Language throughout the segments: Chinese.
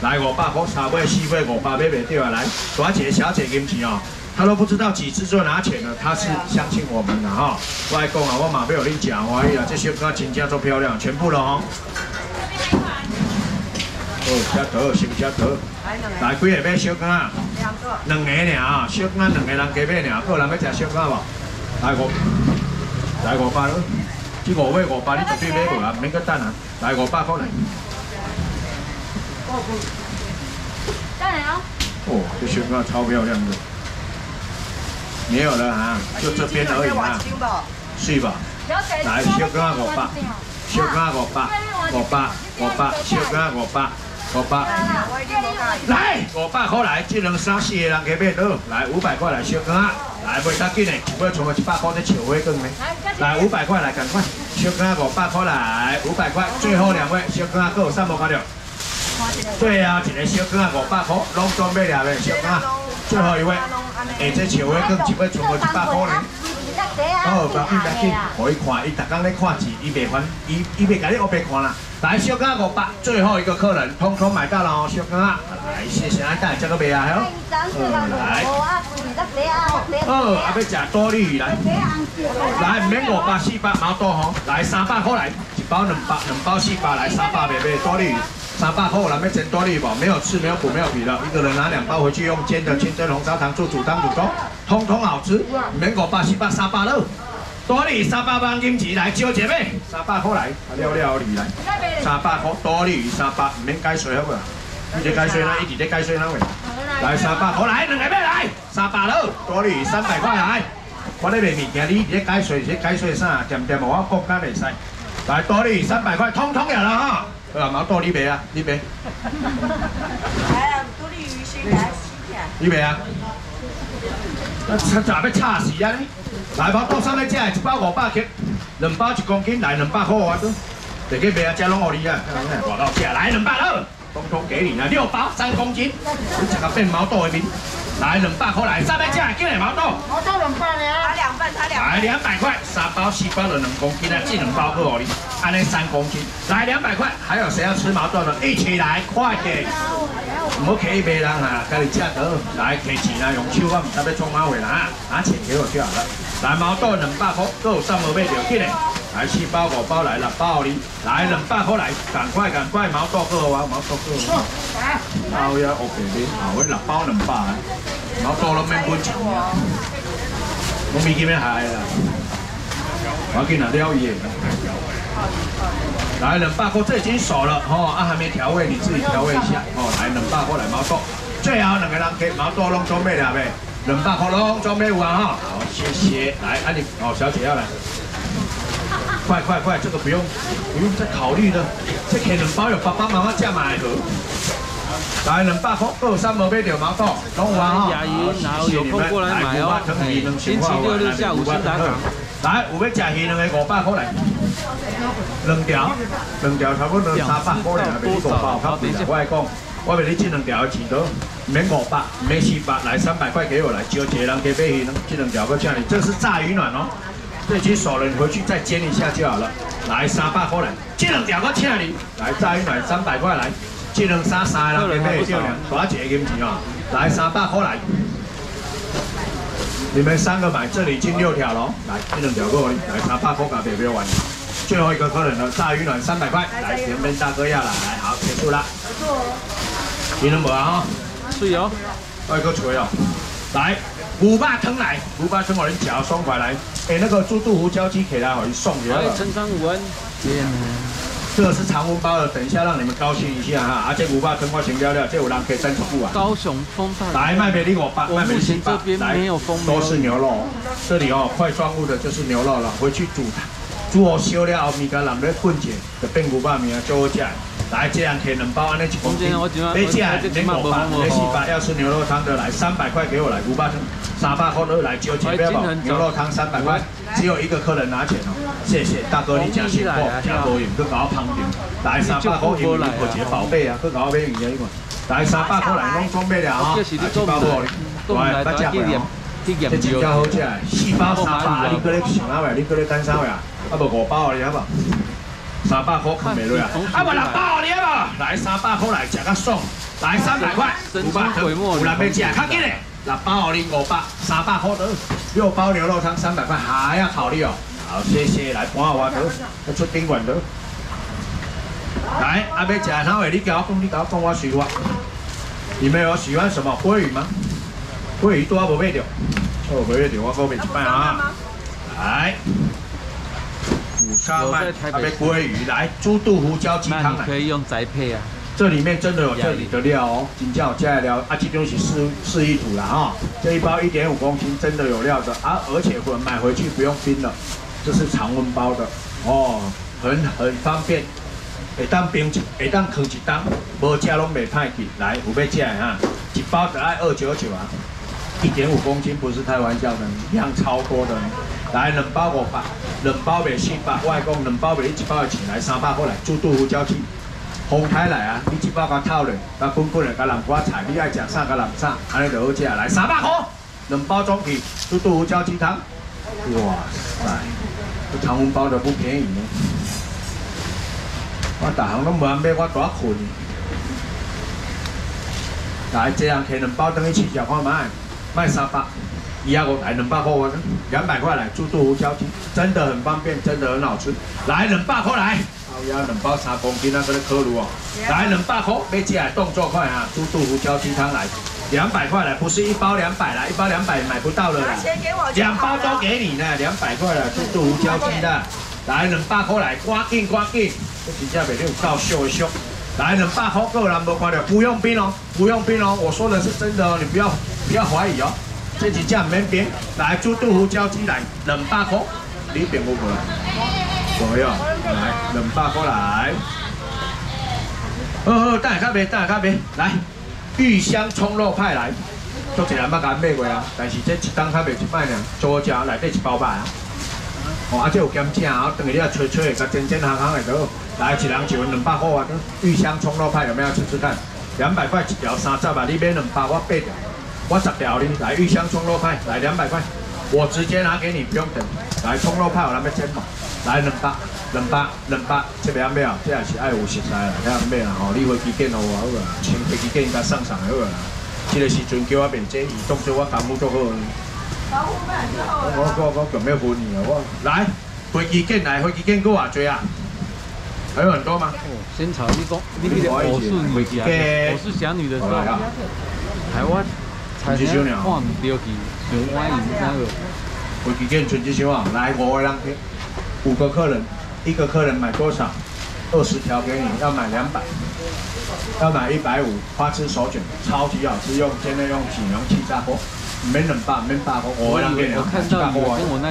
来五百块，三尾四百五百买袂到啊！来，大姐小姐金钱哦，他都不知道几只就拿钱了，他是相信我们的哈。外公啊，我马没有你讲欢喜啊，这小哥真正都漂亮，全部了哦。哦，车头，新车头，来几个买小哥啊？两个，两个尔啊，小哥两个人加买尔，个人要食小哥无？来五，来五百咯，这五尾五百你绝对买无啊，免搁等啊，来五百块来。再来哦。哦，这小哥超漂亮的，没有了啊，就这边而已啊，是吧？来小哥五百，小哥五百，五百，五百，小哥五百。五百，来五百块来，这两三四个人给买到，来五百块来小哥啊，来袂得紧的，我一百块在笑话讲呢，来五百块来赶快，小哥五百块来，五百块，最后两位小哥啊，各有三百块了，对啊，一个小哥啊五百块，拢准备了的小哥，最后一位，哎这笑话讲只要充个一百块呢。哦，不要紧，可以看，伊逐工咧看字，伊袂烦，伊伊袂甲你乌白看啦。来，小哥五百，最后一个客人，通通买到了哦，小哥啊，来，谢谢，等下这个卖啊，好。来。哦，阿要食多利鱼来。来，免五百四百毛多吼，来三百块来，一包两百，两包四百来，三百卖卖多利鱼鱼。三百块，咱要蒸多利宝，没有刺，没有骨，没有皮的，一个人拿两包回去用煎的清蒸红烧糖做煮汤煮粥，通通好吃。免五百四百三百六，多利三百万金钱来招姐妹，三百块来，了了你来，三百块多利鱼三百，唔免解水好不？你在解水啦，一直在解水啦喂。来三百块来，两个妹来，三百六，多利鱼三百块来。我咧卖物件，你在解水，在解水啥？点点我讲干袂使。来多利鱼三百块，通通有了哈。多你卖啊，你卖。来啊，多利鱼先来四片。你卖啊？那差咋要差死啊？来毛多上面只一包五百克，两包一公斤，来两百块啊都。这个卖啊，加拢好你啊，我到价来两百了，通通给你啊，六包三公斤，你这个变毛豆的面。来两百块来，三百只，今日毛豆。毛豆两百呢？他两份，他两。来两百块，三包四包的两公斤啊，这两包好哦你，安尼三公斤。来两百块，还有谁要吃毛豆的？一起来，快点！唔好客气别人啊，家己吃得。来提钱啦，用手啊唔使要充马尾啦，拿钱给我就好了。来毛豆两百块，都有三毛买着，进来。来四包五包来了，包你。来两百块来，赶快赶快，毛豆够啊，毛豆够。包呀，OK 的，好，我六包两百。毛豆拢免分钱啊，我没见咩害啦。我见哪料嘢？来两百块，这已经熟了吼，啊还没调味，你自己调味一下哦。来两百块来毛豆，最好两个人给毛豆拢装备了呗。两百块拢装备完哈，好谢谢。来，啊你哦小姐要来，快快快，这个不用不用再考虑的，这可能包有爸爸妈妈加买盒。来两百块，二三毛买条毛豆，拢有啊！阿姨，然后有空过来买哦。星期六日下午先打卡。来，有要食鱼两个五百块来，两条，两条差不多两三百块来，别五包，较贵我来讲，我为你这两条钱都免五百，免四百，来三百块给我来，招一个人给买鱼呢，这两条我请你。这是炸鱼卵哦，这已经熟了，你回去再煎一下就好了。来三百块来，这两条我请你。来炸鱼卵三百块来。这两三三个人给买漂亮，多几个金钱啊，来三百块来，你们三个买，这里进六条喽，来这两条够来三百块搞别别玩，最后一个客人了，炸鱼卵三百块，来前面大哥要来，好结束了，你能无啊？是哦，二个锤哦，来五八汤来，五八汤我你夹双块来，哎那个猪肚胡椒鸡给他，我送给他。陈昌文，这个是常温包的，等一下让你们高兴一下哈。而且五八春花钱料料，这五人可以三重复啊。高雄风范。来卖给你我八，卖给你这边没有风都是牛肉。这里哦，块状物的就是牛肉了，回去煮它，煮好烧了后，米干淋咧滚解，就变五百米啊，就好食。来，这样可以两包，安尼一公斤。你这样连五八，你四百，要吃牛肉汤的来，三百块给我来五八春。三百块都来九千，不要跑。牛肉汤三百块，只有一个客人拿钱哦。谢谢大哥，你真辛苦，加多盐，去搞我烹点。来三百块，因为你过节宝贝啊，去搞我买鱼一个。来三百块来拢装备了啊，七包货，来大家来。这真正好食，四包三百，你搁咧想哪位？你搁咧等啥位啊？啊无五包你好不好？三百块看袂落啊！啊，我六百你啊！来三百块来食个爽，来三百块，五百块，有人要食，较紧嘞！六百你五百，三百块得，六包牛肉汤三百块，还要考虑哦。好，谢谢，来帮我得，要出宾馆得。来，阿要食哪位？你给我讲，你给我讲，我喜欢。你们有喜欢什么鲑鱼吗？鲑鱼多无买着？哦，买着，我过买一摆啊！来。五沙麦，阿贝鲑鱼来，猪肚胡椒鸡汤可以用宅配啊。这里面真的有这里的料哦，金叫加的料，啊，这东西是示意图了哈。这一包一点五公斤，真的有料的啊，而且回买回去不用冰了，这是常温包的哦，很很方便。会当冰一，会当放一当，无食拢袂歹去。来，有要食的哈，一包得爱二九九啊，一点五公斤不是开玩笑的，量超多的。来，两包五百，两包卖四百，外公两包卖一包的钱来三百过来，煮豆腐椒鸡，红开来啊！你一包甲套咧，甲滚滚的甲南瓜菜，你爱食啥甲南啥，安尼就好食。来三百块，两包装起，煮豆腐椒鸡汤。哇塞，这常温包的不便宜呢。我大行拢无安买，我大困。来，这样摕两包等于七十块卖，卖三百。一二五来两百块，我两百块来，猪肚胡椒鸡，真的很方便，真的很好吃。来两百块来，两包三公斤那个可卤哦。来两百块，别急啊，动作快啊，猪肚胡椒鸡汤来，两百块来，不是一包两百来，一包两百买不到了啦。两包都给你呢，两百块了，猪肚胡椒鸡的。来两百块来，赶紧赶紧，这真正袂有够秀一秀。来两百块，个人无看到，不用冰哦，不用冰哦，我说的是真的哦，你不要不要怀疑哦。这几件免冰，来猪肚胡椒鸡来两百块，你边有无来？没有，来两百块来。好好，等下咖啡，等下咖啡，来玉香葱肉派来，都一人捌甲买过啊，但是这一档较袂一摆呢，做只内底一包吧。哦，啊这有咸正啊，等下你啊吹吹，甲煎煎香香的都，来一人一份两百块啊，玉香葱肉派有没有吃吃看？两百块一条，三十啊，你买两包我八条。我十条哩，来玉香葱肉派，来两百块，我直接拿给你，不用等。来葱肉派，我那边煎嘛，来两百，两百，两百，这边买啊，这也是爱有食材啦，这样买啦吼，你飞机件哦好个，请飞机件应该上上好个啦。这个时阵叫我变这移动做我干部做好。我我我准备婚你啊，我来飞机见来，飞机见够啊多啊？还有很多吗？先炒一公，你比我是女的，我是小女的是吧？台湾。春节小鸟，看唔到去，上欢迎那个。飞机件春节小鸟，来五个人，五个客人，一个客人买多少？二十条给你，要买两百，要买一百五。花枝手卷，超级好吃，用现在用锦荣气炸锅，没人办，没办法，五个人给你，一百块，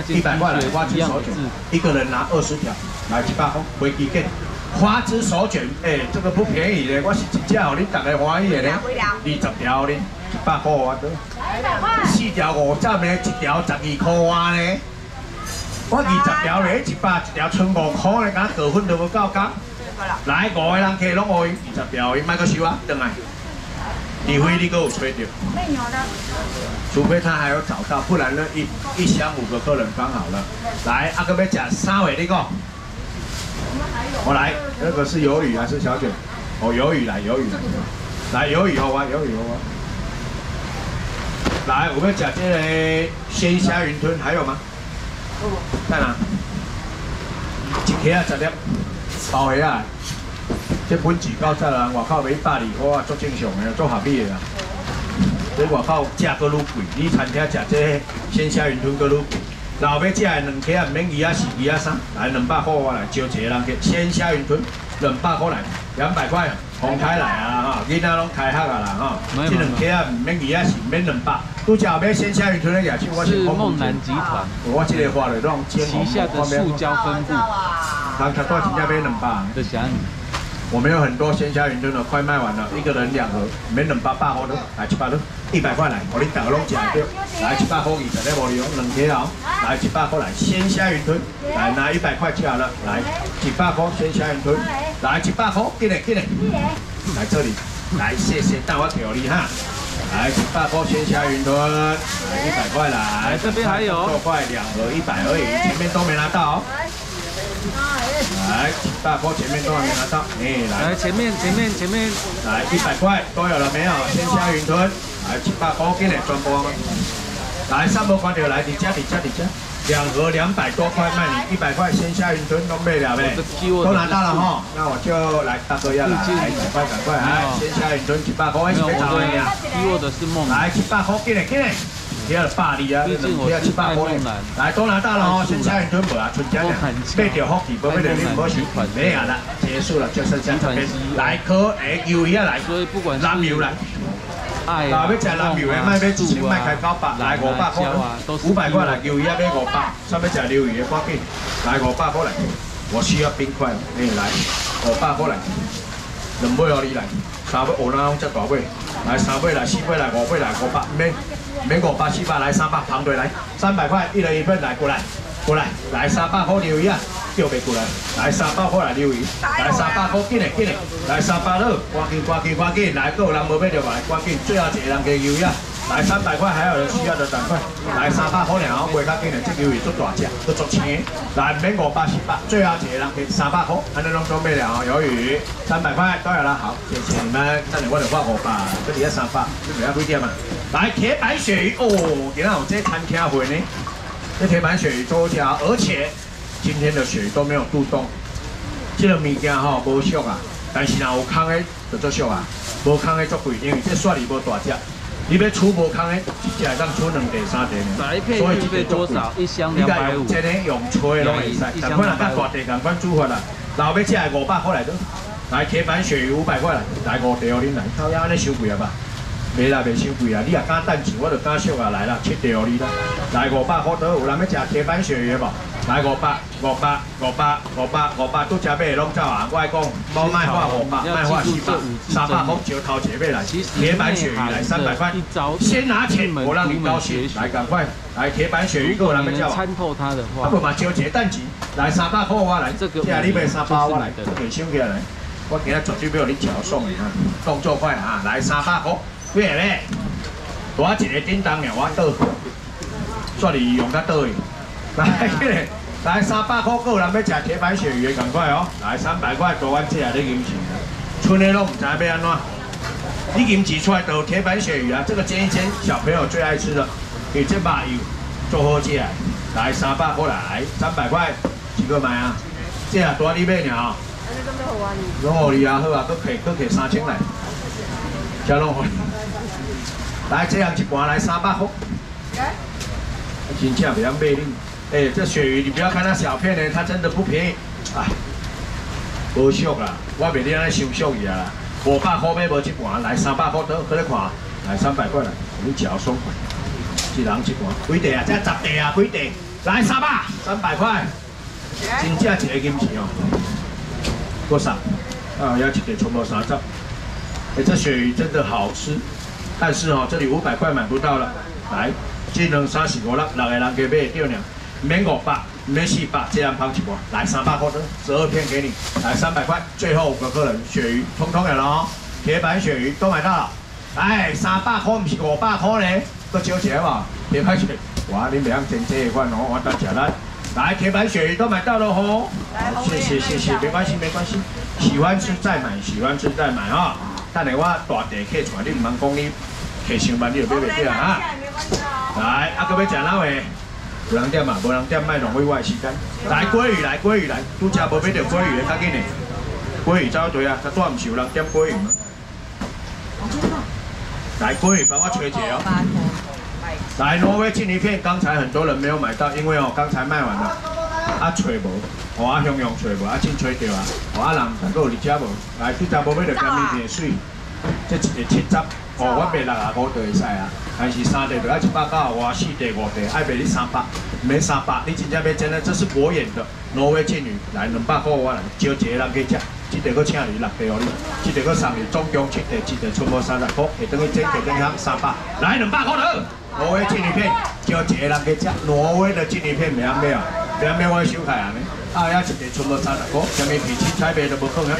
一百块来花枝手卷，一个人拿二十条，来一百块，飞机件。花枝手卷，哎，这个不便宜的，我是一只，互你大家欢喜的呢。二十条呢，一百块啊都。四条五十的，一条十二块哇呢。我二十条呢，一百一条剩五块的，敢过分都无够讲。来五个人客拢可以，二十条，伊卖个收啊，等来。除非你给我吹掉。除非他还有找到，不然呢一一箱五个客人刚好了。来，阿哥要吃三位那个。我来，那个是鱿鱼还是小卷？哦，鱿鱼来，鱿鱼来，来鱿鱼好啊，鱿鱼好啊。来，我们讲这个鲜虾云吞还有吗？在哪？一克啊，十粒，包起啊。这本子到这啦，外口买百二块做正常的，做合理的啦。这外口价格愈贵，你餐厅食这鲜虾云吞搁愈贵。老要食的两克啊，免二啊四二啊三，来两百块我来招一个人去鲜虾云吞，两百块来，两百块红开来啊哈，囡仔拢开黑啊啦哈，这两克啊免二啊四，免两百，拄只要鲜虾云吞的价钱，我是梦南集团，我这个话的拢旗下的塑胶分布，他他多少钱价买两百？的虾我们有很多鲜虾云吞的，快卖完了，一个人两盒，没两百八块的，来七百多，一百块来，我你大家拢吃对，来七八块二十来无哩哦，两克哦，来七八块来鲜虾云吞，来拿一百块吃好了，来七八块鲜虾云吞，来七八块，进来进来，来这里，来谢谢大我调理哈，来一百块鲜虾云吞，来一百块来，这边还有，六块两盒一百而已，前面都没拿到哦。来，大波前面都还没拿到，哎，来前面前面前面，来一百块都有了没有？鲜虾云吞，来七八块给你转播吗？来三波关掉，来你加你加你加，两盒两百多块卖你一百块鲜虾云吞都没了呗，都拿到了哈，那我就来大哥要来，来赶快赶快来，鲜虾云吞七百块，没有我的呀，给我的是梦，来七百块给你给你。第二霸力啊，第二七八波来都拿到了哦，剩下云吞不啊，春江两被掉好几波，被掉两波是没有了，结束了就剩下这边来颗诶油下来，所以不管蓝油来，哎，要吃蓝油的卖要一千卖开九百，来五百块，五百块来油下买五百，上面吃鱿鱼的赶紧来五百块来，我需要冰块，你来五百块来，两杯哦你来，三杯我那只大杯，来三杯来四杯来五杯来五百免。免五百七百来三百排队来三百块一人一份来过来过来来三百块鱿鱼啊叫别过来来三百块来鱿鱼来三百块紧嘞紧嘞来三百了赶紧赶紧赶紧来够人无买就来赶紧最后一个人给鱿鱼啊来三百块还有人需要的赶快来三百块两卖较紧嘞这鱿鱼足大只都足青来免五百七百最后一个人给三百块安尼拢准备了鱿鱼三百块都有啦好谢谢你们这里我就发五百这里要三百这里要几点嘛来铁板鳕鱼哦，今天我这餐厅会呢，这铁板鳕鱼多家，而且今天的鳕鱼都没有肚冻，这个物件哈无俗啊，但是若有空的就做俗啊，无空的做贵，因为这雪鱼无大只，你要出无空的，一只当出两地三地呢，所以这个多少一箱两百五，这里用吹拢会使，赶快来甲大地赶快煮法啦，老要吃的五百块来都，来铁板鳕鱼五百块来，来五地哦，恁来，靠呀，安尼收贵啊吧？袂啦，袂收贵啊！你也敢等钱，我就敢俗啊！来啦，切掉你啦！来五百块都有人要食铁板鳕鱼无？来五百，五百，五百，五百，五百，都食买拢走啊！我讲，无卖花五百，卖花四百，三百块就头前买来。铁板鳕鱼来三百块，先拿钱，我让你高兴。来赶快，来铁板鳕鱼够人要叫啊！参透它的话，啊不嘛，就一个等钱，来三百块我来，这个你买三百我来，给收起来。我今日绝对要你脚送你啊！动作快啊！来三百块。几个咧？我一个叮当的我倒，算你用较倒去。来，来三百块个人要吃铁板鳕鱼的，赶快哦！来三百块多，我这下你银钱。村里拢唔知要安怎？你银钱出来都铁板鳕鱼啊！这个煎一煎，小朋友最爱吃的，给这把油做好起来。来三百块来，三百块几个买啊？这下多你买呢？啊？拢好你啊，好啊，搁客搁客三千来。交拢好。来，这样一盘来三百块，真正比较美丽。哎，这鳕鱼你不要看它小片呢，它真的不便宜。啊，无俗啦，我袂你安尼收俗伊啊。五百块买无一盘，来三百块得，搁来看，来三百块来，你脚爽快。一人一盘，几袋啊？这十袋啊？几袋？来三百，三百块，真正一个金钱哦。多少？啊，要一地全部三十。哎，这鳕鱼真的好吃。但是哦，这里五百块买不到了。来，只能三十五了，六个人给买掉呢。免五百，免四百，这样胖一波。来三百块的，十二片给你。来三百块，最后五个客人，鳕鱼通通有了哦。铁板鳕鱼都买到了。来三百块不是五百块嘞，都少钱嘛。铁板鳕，哇，你袂晓真这一款哦，我当吃来。来铁板鳕鱼都买到了吼。谢谢谢谢，没关系没关系。喜欢吃再买，喜欢吃再买啊。等下我大地客出来，你唔通讲你。客上班你就买袂掉啊！来，啊，搁要食哪位？有人点嘛，无人点，卖浪费我时间。来鲑鱼，来鲑鱼，来，拄则无买到鲑鱼的，较紧的。鲑鱼走对啊，他多唔是有人点鲑鱼吗？来鲑鱼，帮我吹一下哦。来挪威金鱼片，刚才很多人没有买到，因为哦刚才卖完了，啊找无，我啊向阳找无，啊真找着啊，我啊人能够你家无？来，拄则无买到金鱼片水，这一个七十。哦，我卖六啊五就会使啊，但是三地就要一百九啊外，四地五地爱卖你三百，免三百，你真正要真的，这是国演的。挪威妓女，来两百块我来，招一个人去吃，这地佫请你六地哦你，这地佫送你总共七地，一地全部三十块，会等于整地等于三百，来两百块了，挪威纪念片，招一个人去吃，挪威的纪念片袂晓买啊，袂晓买我收开啊呢，啊呀一地全部三十块，虾米皮青菜白都无可能。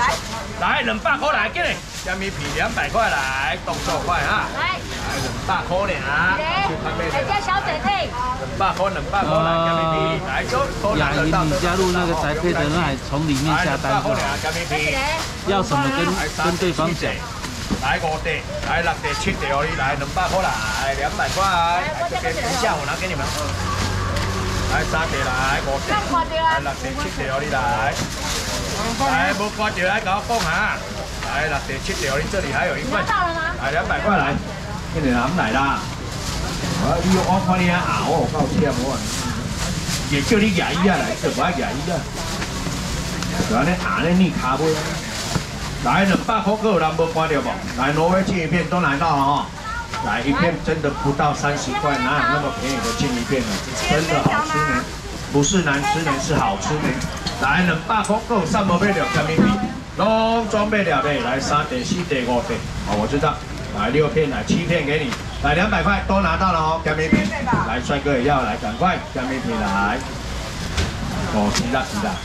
来两百块来，给你，虾米皮两百块来，动作快啊！来。两百块俩，来加小姐配。两百块，两百块来加面皮，来就雅莹，你加入那个宅配的，那还从里面下单过。要什么跟跟对方讲。来五地，来六地，七地哦，你来两百块来，两百块，等下我拿给你们。来三地来，五地，来六地，七地哦，你来。来，无挂掉来，跟我讲下。来六地，七地哦，你这里还有一份。来两百块来，给你拿来啦。我你我看你啊熬，够忝我。也叫你牙医啊来，就不爱牙医啊。就安尼熬咧，你卡不？来两百块，有人无看到不？来挪威金鱼片都来到了哈。来一片真的不到三十块，哪有那么便宜的金鱼片呢？真的好吃呢，不是难吃呢，是好吃呢。来两百块，够三毛买了加面皮，拢装备了没？来三点四点五点，好，我知道。来六片，来七片给你。来两百块都拿到了哦，加面皮。来帅哥也要来，赶快加面皮来。哦，是的是啦。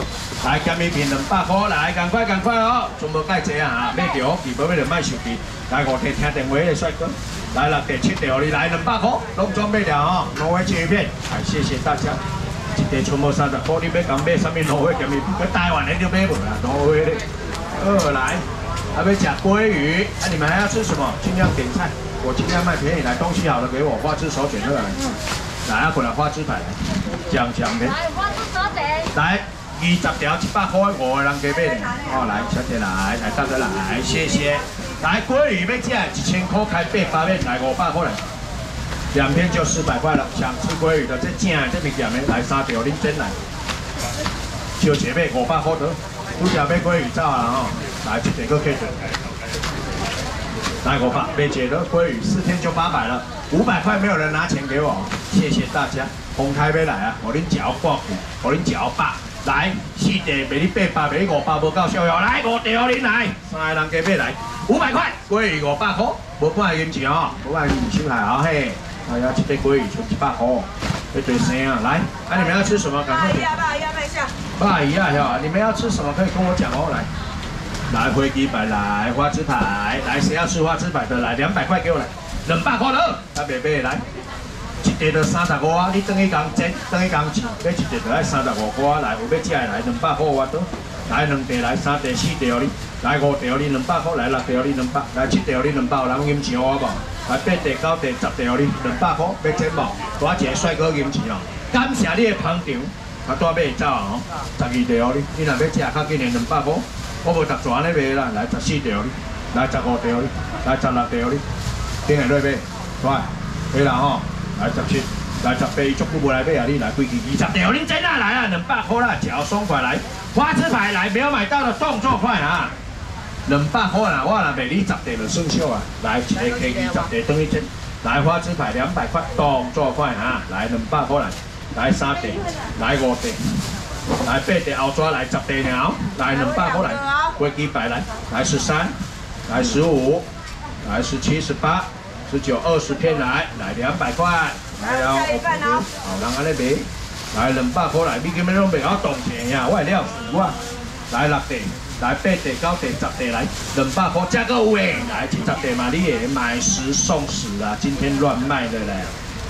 来加面片两百块，来赶快赶快哦，全部盖济啊！买条，记不买就卖手机。来五地听电话的帅哥，来六第七条，你来两百块，拢装备了哦。挪威金鱼片，来谢谢大家。一地全部三十块，你要讲买什么挪威加面片？跟台湾的就买不啦，挪威的。二来，还要吃鲑鱼，啊你们还要吃什么？尽量点菜，我尽量卖便宜，来东西好的给我，花枝手卷二来。来啊，过来花枝牌来，酱酱的。来花枝手卷。来。二十条一百块，五个人加买哦，来，小姐来，来大哥来，谢谢。来鲑鱼要价一千块开八八面，来五百块来，两片就四百块了。想吃鲑鱼的，这正这物件的来三条，恁真来。小姐妹五百块得，不想买鲑鱼照了哈，来一点个可以的。来五百，没解的鲑鱼四天就八百了，五百块没有人拿钱给我，谢谢大家。红开要来啊，我恁脚挂苦，我恁脚霸。来，四地卖你八百，卖五百，无够逍遥。来五地，恁来，三个人加买来，五百块，鲑鱼五百块，无半银钱哦，无半银钱来啊嘿，哎呀，一只鲑鱼就一百块，一对生啊，来，啊你们要吃什么？赶快点。爸姨啊，卖下。爸姨啊，哈，你们要吃什么可以跟我讲哦，来，来飞机牌，来花枝牌，来谁要吃花枝牌的来，两百块给我来，两百块了，来贝贝来。一地就三十五啊！你等于讲整，等于讲钱，买一地就要三十五块来，有要吃的来两百块我都来两地来三地四地哦你，来五地哦你两百块来六地哦你两百，来七地哦你两百，有人银钱我无？来八地九地十地哦你两百块要钱无？我一个帅哥银钱哦，感谢你的捧场，啊带买走啊，十二地哦你，你若要吃较紧的两百块，我无十全咧卖啦，来十四地哦你，来十五地哦你，来十六地哦你，听下来买，快，对啦吼。来十七，来十八，足久无来买啊！你来规矩二十条，恁真啊来啊？两百块啦，脚爽快来，花枝牌来，没有买到的动作快啊！两百块啦，我来卖你十条就生效啊！来一个 K 二十条等于真，来花枝牌两百块，动作快啊！来两百块来，来三条，来五条，来八条后抓来十条鸟，来两百块来，规矩牌来，来十三，来十五，来十七十八。十九二十片来，来两百块，来哦，好，人安尼卖，来两百块来，你今日拢袂晓动钱呀，我料死我，来六地，来八地九地十地来，两百块加个有诶，来七十地嘛，你也买十送十啊，今天乱卖的嘞，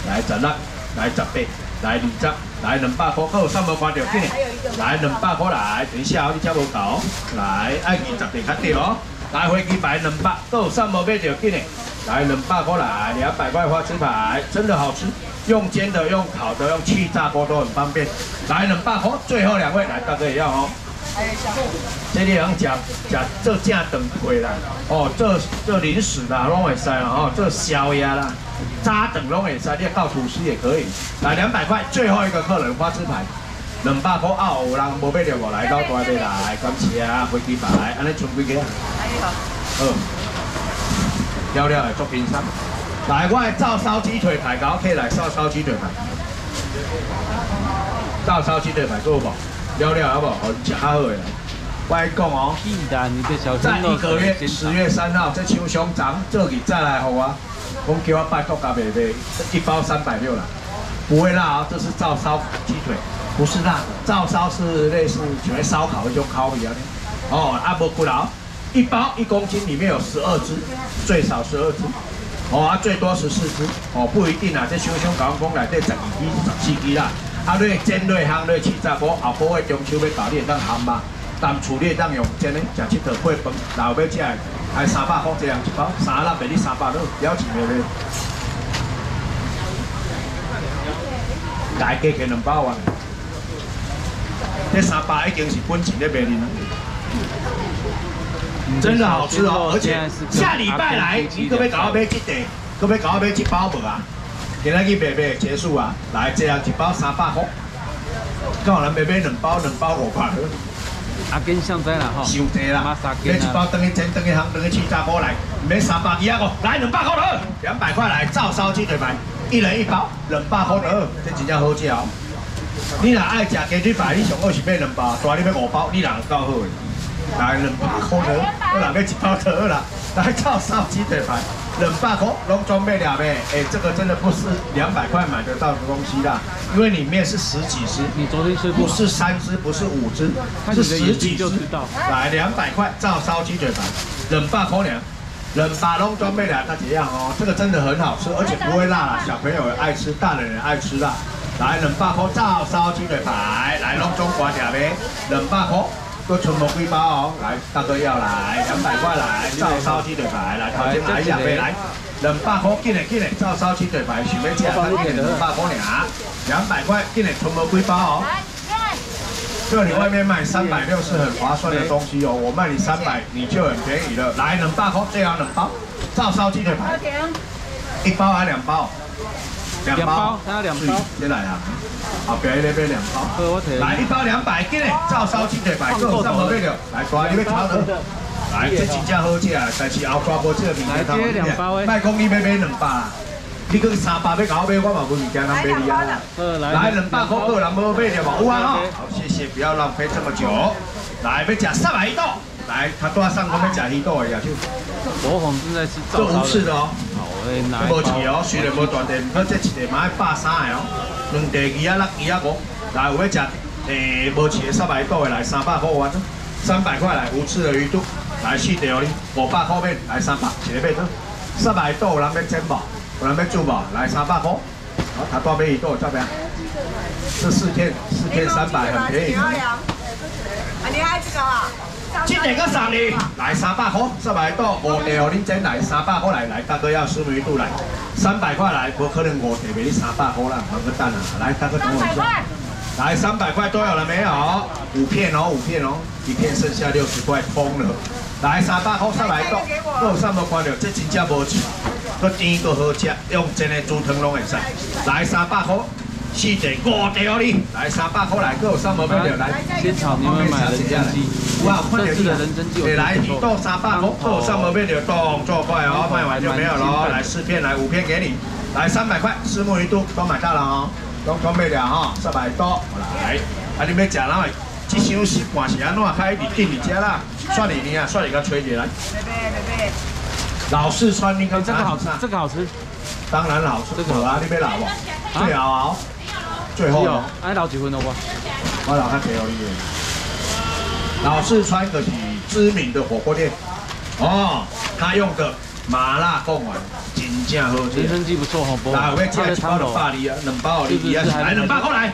来十六，来十八，来二十，来两百块，够三百块条片，来两百块来，等一下哦，你加无够，来爱二十地卡掉哦，来飞机牌两百，够三百块条片诶。来冷霸过来，两百块花枝排，真的好吃，用煎的、用烤的、用气炸锅都很方便。来冷霸锅，最后两位来，大哥也要哦。这里人讲讲这正等亏啦，哦，这这零食啦，拢会使啦，哦，这宵夜啦，扎等拢会使，你到吐司也可以。来两百块，最后一个客人花枝排，两百块啊，有人无买着无来到大地来，感谢啊，飞机牌，安尼存几个？哎好。了了的作品上，来我的照烧鸡腿排，搞可以来照烧鸡腿排，照烧鸡腿排够不？了了好不？好吃好诶！我讲哦，在一个月十月三号，这枪胸长这里再来好啊！我叫我拜托加妹妹，一包三百六了，不会辣啊！这是照烧鸡腿，不是辣，照烧是类似像烧烤那种烤一样的。哦，阿伯不老。一包一公斤里面有十二只，最少十二只，哦啊，最多十四只，哦不一定啊，这小香港讲来这十二支、十四支啦。啊，你煎、你烘、你七十五，后晡的中秋要搞，你会当烘吧？但厝你会当用煎的，食七套配饭，然后要食的，还三百块这样一包，三粒卖你三百六，了钱了咧。大家给两包啊！这三百已经是本钱的卖你了。真的好吃哦，而且下礼拜来，你可不可以搞我买一袋？可不可以搞我买一包无啊？今仔去买买结束啊！来，这样一包三百块，刚好人买买两包，两包五块。阿根上在啦吼，收济啦，买一包等于煎，等于烘，等于七炸锅来，买三百几啊个，来两百块了，两百块来照烧鸡腿排，一人一包，两百块得，这真正好吃哦。你若爱食鸡腿排，你上好是买两包，大你买五包，你人够好的。来两百块得，我人买一包得啦，来照烧鸡腿排。冷霸口龙装备了呗，哎，这个真的不是两百块买得到的东西啦，因为里面是十几只，你昨天吃不是三只，不是五只，是十几只。来两百块照烧鸡腿排，冷霸口粮，冷霸龙装备两，大几样哦，这个真的很好吃，而且不会辣，小朋友爱吃，大人也爱吃辣。来冷霸口照烧鸡腿排，来龙中瓜条呗，冷霸口。都存冇几包哦，来大哥要来两百块来照烧鸡腿排，来头先来一两杯来，两百块进来进来照烧鸡腿排，想要吃快点两百块俩，两百块进来存冇几包哦。这你外面卖三百六是很划算的东西哦，我卖你三百你就很便宜了。来两百块这样两包照烧鸡腿排，一包还两包？两包，他要两包，先来啊！好，表演那边两包，来一包两百斤嘞，照烧鸡腿排，够上好味了。来，抓你要炒的，来，这真正好吃啊！但是后抓过这个面条汤面，卖讲你要买两百，你讲三百要搞买，我嘛无物件能买你啊！来两百块个人无买着嘛？有啊哈！好，谢谢，不要浪费这么久。来，要吃三百一道，来，他多上我们吃一道的呀，就。我红正在吃做无刺的哦。无钱哦，虽然无断电，不过这一个买百三个哦，两地二啊六二啊五，来有要食诶无钱的三百多的来三百块完，三百块来无刺的鱼肚，来四条哩五百块面来三百，一个买多，三百多有人要煎无？有人要煮无？来三百块，好，他多买一多，怎么样？这四片四片三百很便宜。啊，你爱这个啊？今年个三哩，来三百块，三百多五条，恁真来三百块来，来大哥要四枚度来，三百块来，不可能五条给你三百块啦，忙个蛋啊！来大哥等我一下，来三百块都有了没有？五片哦，五片哦，一片剩下六十块，疯了。来三百块，三百多，都有三百块了，这真正无钱，个甜个好吃，用真的猪汤拢会使。来三百块。四条五条哩，来三百块来，够三毛买了来。先炒你们买人参鸡，哇，看到你的人参鸡，来一到三百块，够三毛买了，动作快哦，卖完就没有了。来四片，来五片给你，来三百块，四目鱼肚都买到了哦，都都买了哈，三百多，来，啊你要吃哪？这箱是半是安怎开？你进你家啦，算你你啊，算你个吹起来。老四川，你看这个好吃，这个好吃，当然好吃，这个啊，你要老哦？最好。最后，哎，留几分了不？我老看最后一个。老四川的是知名的火锅店，哦，他用的麻辣贡丸，真正好吃。人生鸡不错哈，来，我要加一包的巴黎啊，两包啊，来两包过来。